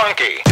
funky.